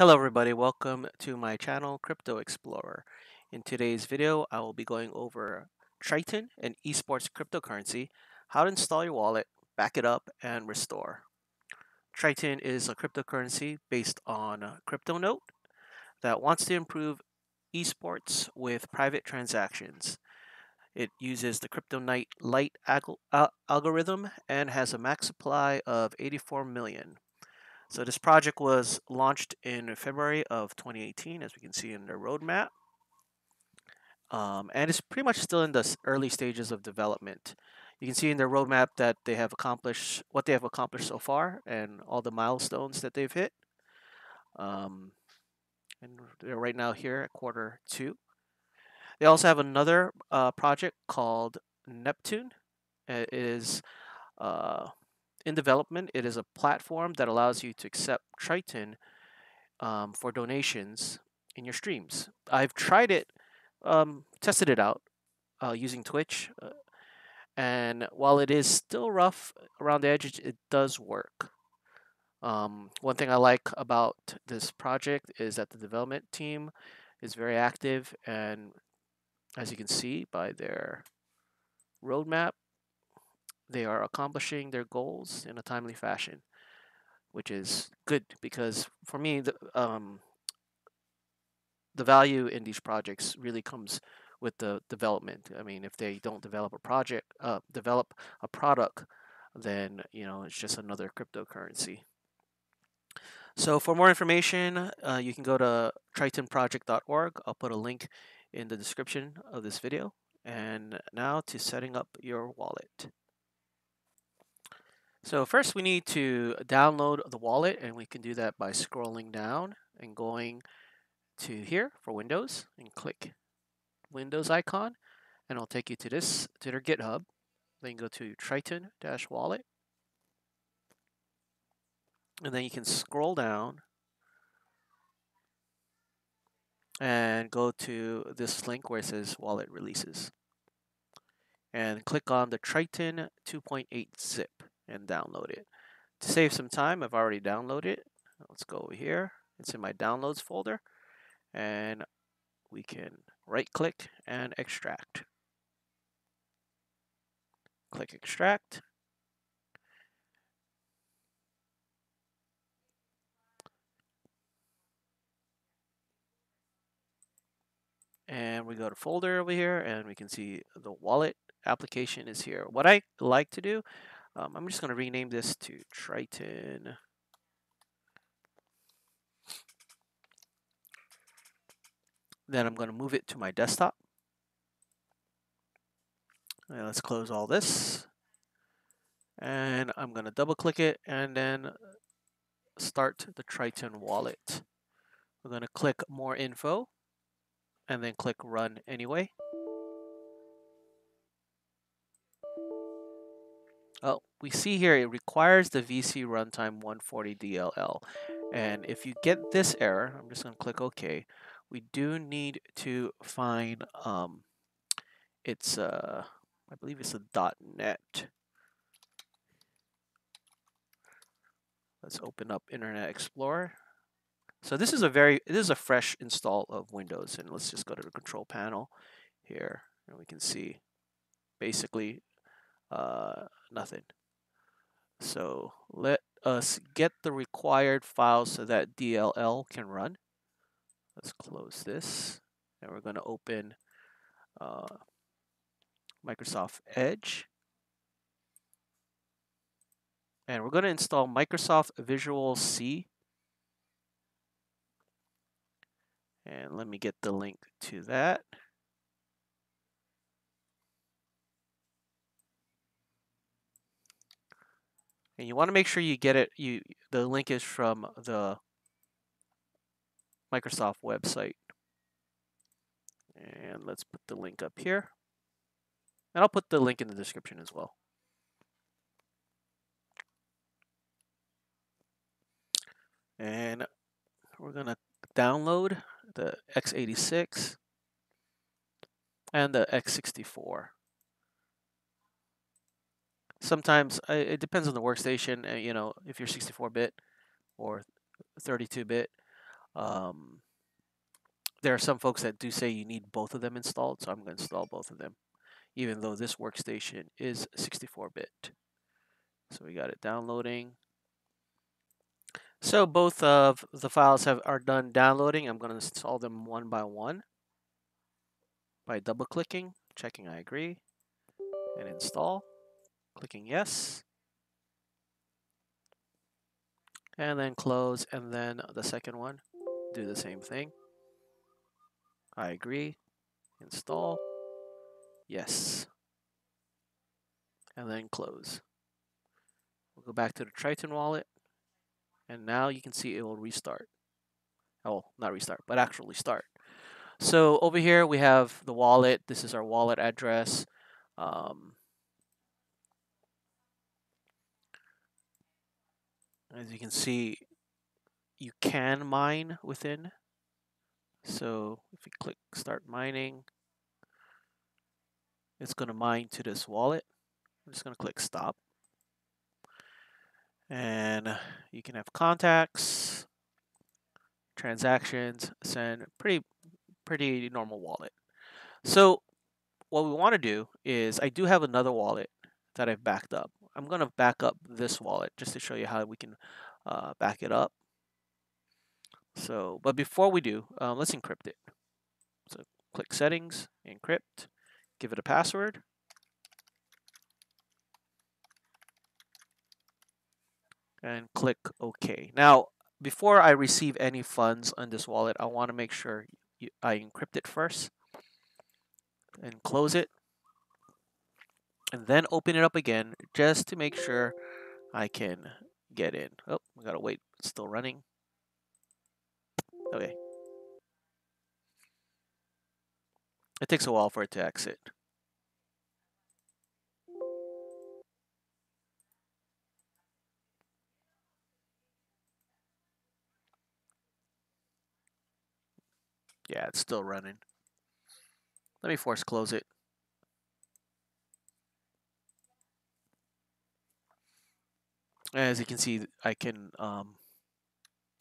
Hello everybody, welcome to my channel Crypto Explorer. In today's video, I will be going over Triton, an esports cryptocurrency, how to install your wallet, back it up, and restore. Triton is a cryptocurrency based on CryptoNote that wants to improve esports with private transactions. It uses the CryptoNote Lite uh, algorithm and has a max supply of 84 million. So this project was launched in February of 2018, as we can see in the roadmap. Um, and it's pretty much still in the early stages of development. You can see in their roadmap that they have accomplished what they have accomplished so far and all the milestones that they've hit. Um, and they're right now here at quarter two. They also have another uh, project called Neptune. It is uh, in development. It is a platform that allows you to accept Triton um, for donations in your streams. I've tried it, um, tested it out uh, using Twitch, uh, and while it is still rough around the edges, it does work. Um, one thing I like about this project is that the development team is very active, and as you can see by their roadmap, they are accomplishing their goals in a timely fashion, which is good because for me, the, um, the value in these projects really comes with the development. I mean, if they don't develop a project, uh, develop a product, then you know it's just another cryptocurrency. So for more information, uh, you can go to tritonproject.org. I'll put a link in the description of this video. And now to setting up your wallet. So first we need to download the wallet and we can do that by scrolling down and going to here for Windows and click Windows icon and it'll take you to this, to their GitHub. Then go to Triton-Wallet and then you can scroll down and go to this link where it says wallet releases. And click on the Triton 2.8 zip and download it. To save some time, I've already downloaded it. Let's go over here. It's in my downloads folder. And we can right click and extract. Click extract. And we go to folder over here and we can see the wallet application is here. What I like to do um, I'm just going to rename this to Triton. Then I'm going to move it to my desktop. And let's close all this. And I'm going to double click it and then start the Triton wallet. We're going to click more info and then click run anyway. Oh, we see here it requires the VC runtime 140 DLL. And if you get this error, I'm just going to click OK. We do need to find um, it's uh, I believe it's a .NET. Let's open up Internet Explorer. So this is a very this is a fresh install of Windows, and let's just go to the control panel here, and we can see basically uh, nothing. So let us get the required files so that DLL can run. Let's close this. And we're going to open uh, Microsoft Edge. And we're going to install Microsoft Visual C. And let me get the link to that. And you want to make sure you get it you the link is from the Microsoft website. And let's put the link up here. And I'll put the link in the description as well. And we're gonna download the x86 and the x64 sometimes uh, it depends on the workstation. Uh, you know, if you're 64-bit or 32-bit, Um, there are some folks that do say you need both of them installed, so I'm going to install both of them, even though this workstation is 64-bit. So we got it downloading. So both of the files have are done downloading. I'm going to install them one by one by double clicking, checking I agree, and install, clicking yes, and then close, and then the second one, do the same thing. I agree, install, yes, and then close. We'll go back to the Triton wallet, and now you can see it will restart. Oh, not restart, but actually start. So over here we have the wallet. This is our wallet address. Um, as you can see, you can mine within. So if you click start mining, it's going to mine to this wallet. I'm just going to click stop. And you can have contacts, transactions, send, pretty pretty normal wallet. So what we want to do is I do have another wallet that I've backed up. I'm going to back up this wallet just to show you how we can uh, back it up. So, but before we do, um, let's encrypt it. So click settings, encrypt, give it a password. And click OK. Now, before I receive any funds on this wallet, I want to make sure I encrypt it first and close it and then open it up again just to make sure I can get in. Oh, we gotta wait. It's still running. Okay. It takes a while for it to exit. Yeah, it's still running. Let me force close it. As you can see, I can, um,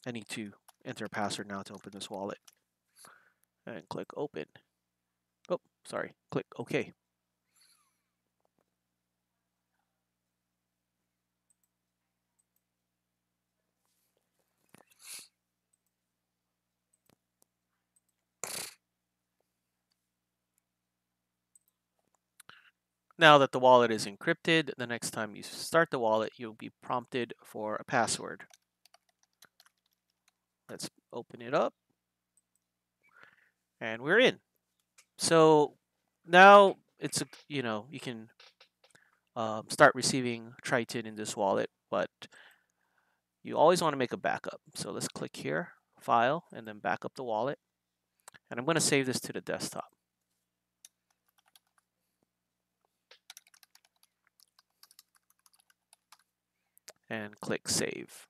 I need to enter a password now to open this wallet. And click open. Oh, sorry, click OK. Now that the wallet is encrypted, the next time you start the wallet, you'll be prompted for a password. Let's open it up. And we're in. So now it's, a, you know, you can um, start receiving Triton in this wallet, but you always want to make a backup. So let's click here, File, and then back up the wallet. And I'm going to save this to the desktop. And click Save.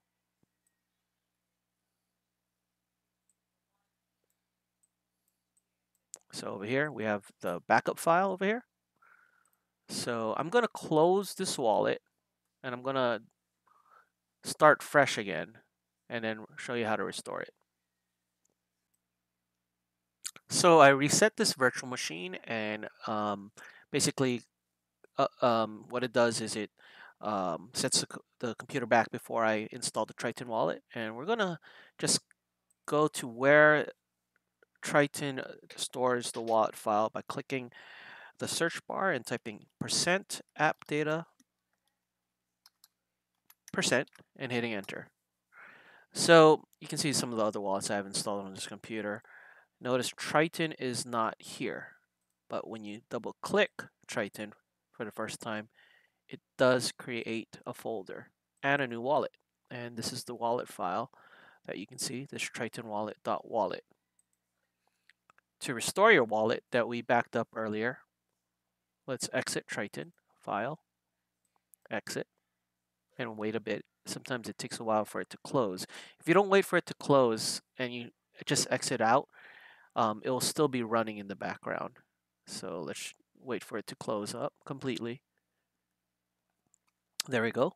So over here, we have the backup file over here. So I'm going to close this wallet and I'm going to start fresh again and then show you how to restore it. So I reset this virtual machine and um, basically uh, um, what it does is it um, sets the, the computer back before I install the Triton wallet. And we're going to just go to where Triton uh, stores the wallet file by clicking the search bar and typing percent app data percent and hitting enter. So you can see some of the other wallets I have installed on this computer. Notice Triton is not here, but when you double click Triton for the first time, it does create a folder and a new wallet. And this is the wallet file that you can see, this Triton wallet.wallet. To restore your wallet that we backed up earlier, let's exit Triton, file, exit, and wait a bit. Sometimes it takes a while for it to close. If you don't wait for it to close and you just exit out, um, it will still be running in the background. So let's wait for it to close up completely. There we go.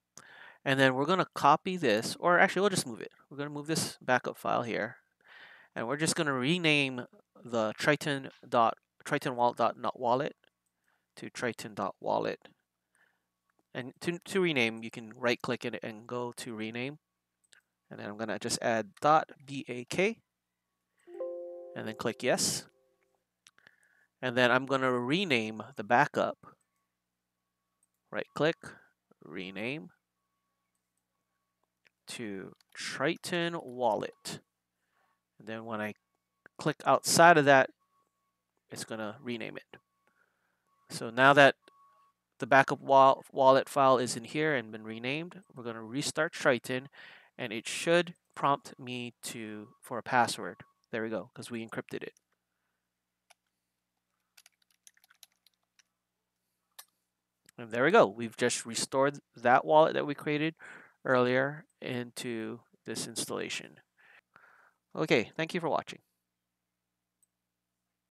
And then we're going to copy this, or actually we'll just move it. We're going to move this backup file here. and we're just going to rename the Triton dot Triton wallet dot not wallet to Triton dot wallet. And to, to rename, you can right click it and go to rename. And then I'm going to just add dot BAK and then click yes. And then I'm going to rename the backup. Right click, rename to Triton wallet. And then when I click outside of that, it's going to rename it. So now that the backup wall wallet file is in here and been renamed, we're going to restart Triton and it should prompt me to for a password. There we go, because we encrypted it. And there we go. We've just restored that wallet that we created earlier into this installation. Okay, thank you for watching.